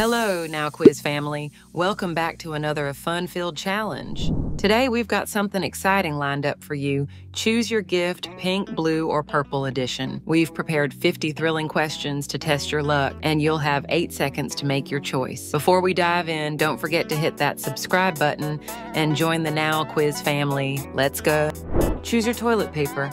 Hello, Now Quiz family. Welcome back to another fun filled challenge. Today we've got something exciting lined up for you. Choose your gift, pink, blue, or purple edition. We've prepared 50 thrilling questions to test your luck, and you'll have eight seconds to make your choice. Before we dive in, don't forget to hit that subscribe button and join the Now Quiz family. Let's go. Choose your toilet paper.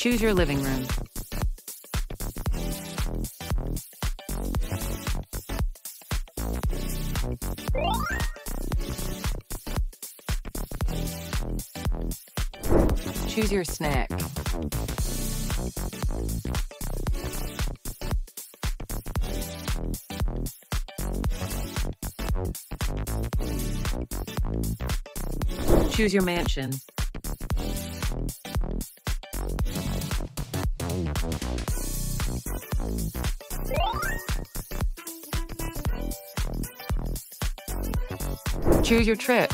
Choose your living room. Choose your snack. Choose your mansion. Choose your trip.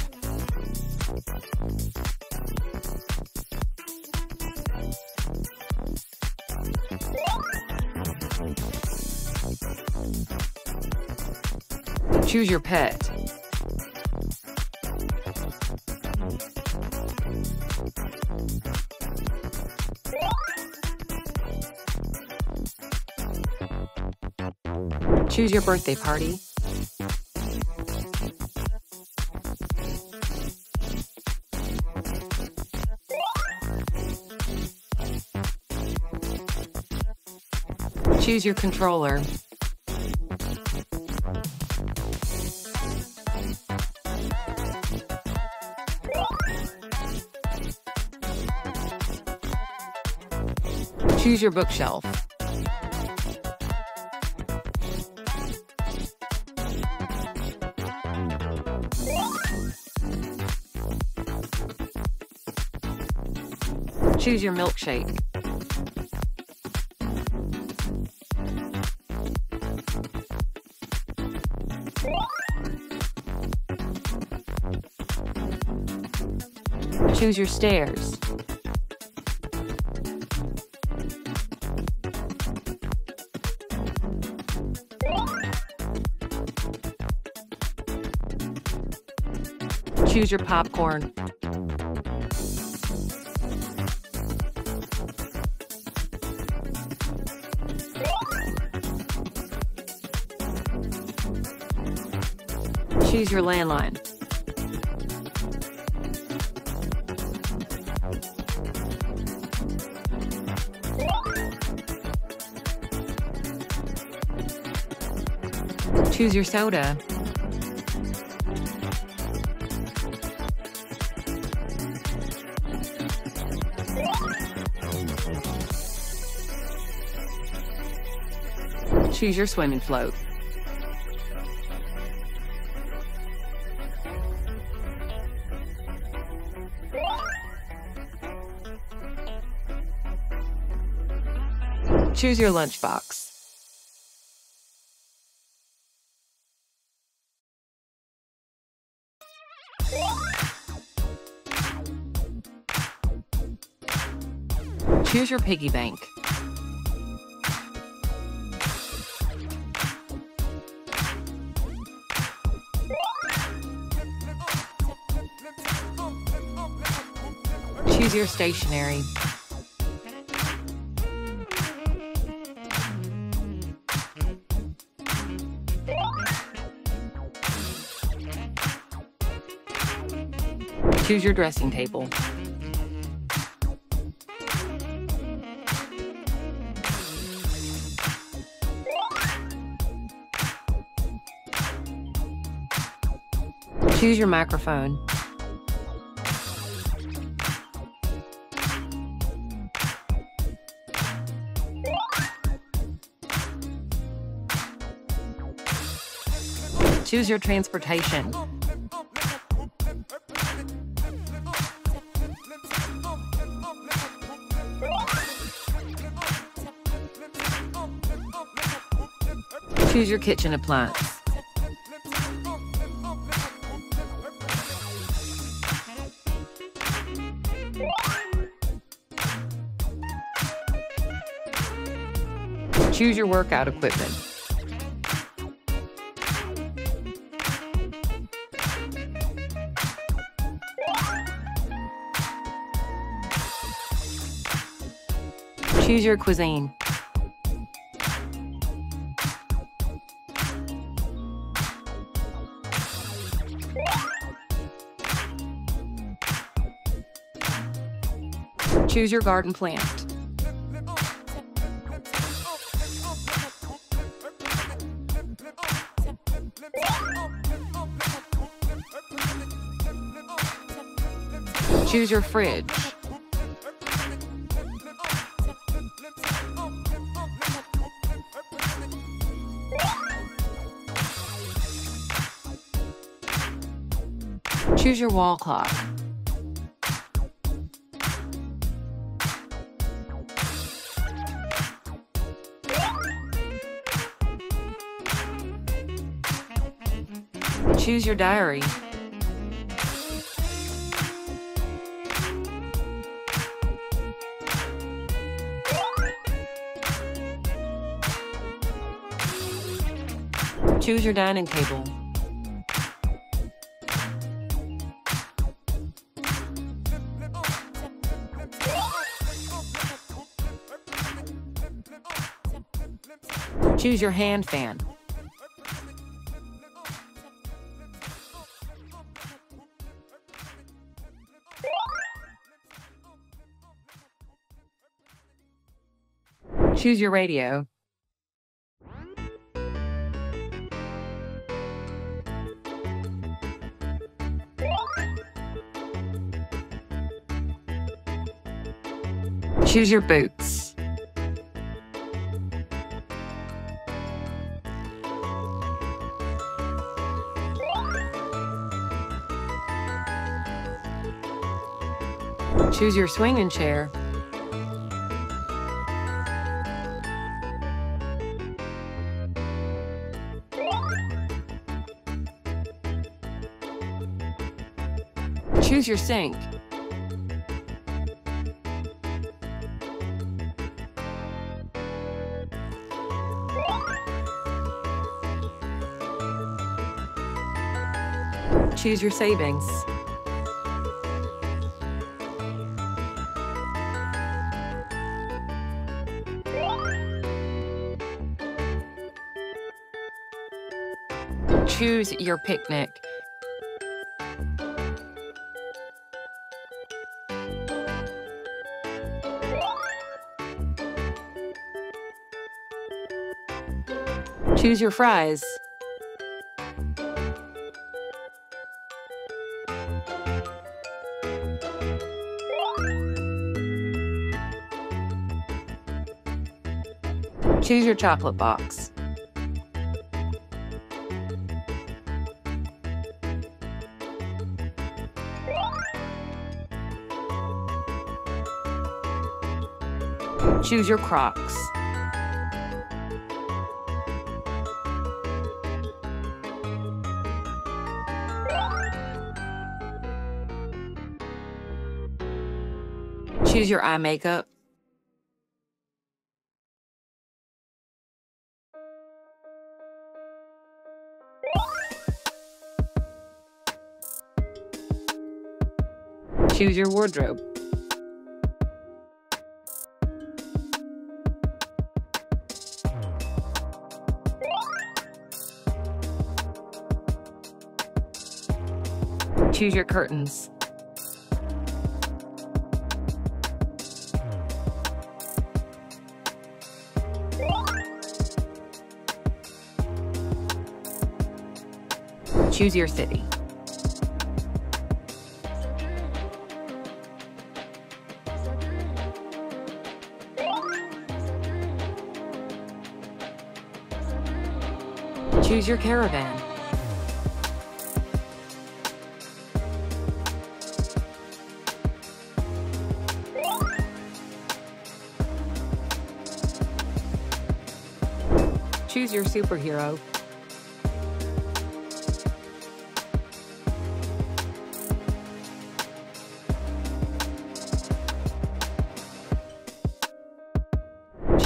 Choose your pet. Choose your birthday party. Choose your controller. Choose your bookshelf. Choose your milkshake. Choose your stairs. Choose your popcorn. Choose your landline. Choose your soda. Choose your swim and float. Choose your lunchbox. Choose your piggy bank. Choose your stationery. Choose your dressing table. Choose your microphone. Choose your transportation. Choose your kitchen appliance. Choose your workout equipment. Choose your cuisine. Choose your garden plant. Choose your fridge. Choose your wall clock. Choose your diary. Choose your dining table. Choose your hand fan. Choose your radio. Choose your boots. Choose your swinging chair. Choose your sink. Choose your savings. Choose your picnic. Choose your fries. Choose your chocolate box. Choose your Crocs. Choose your eye makeup. Choose your wardrobe. Choose your curtains. Choose your city. Choose your caravan. Choose your superhero.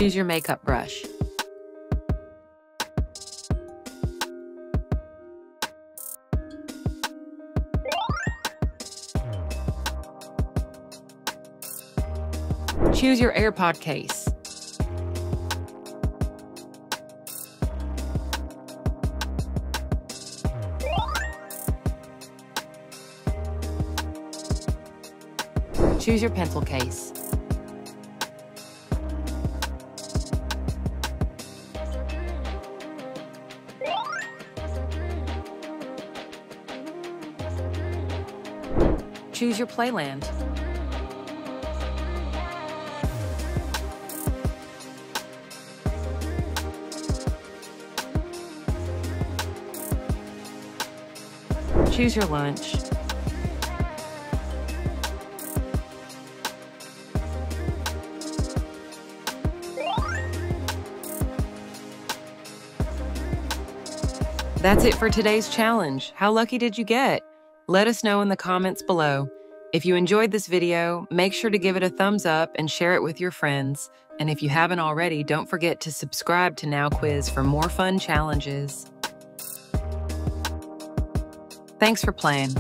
Choose your makeup brush. Choose your AirPod case. Choose your pencil case. Your playland. Choose your lunch. That's it for today's challenge. How lucky did you get? Let us know in the comments below. If you enjoyed this video, make sure to give it a thumbs up and share it with your friends. And if you haven't already, don't forget to subscribe to Now Quiz for more fun challenges. Thanks for playing.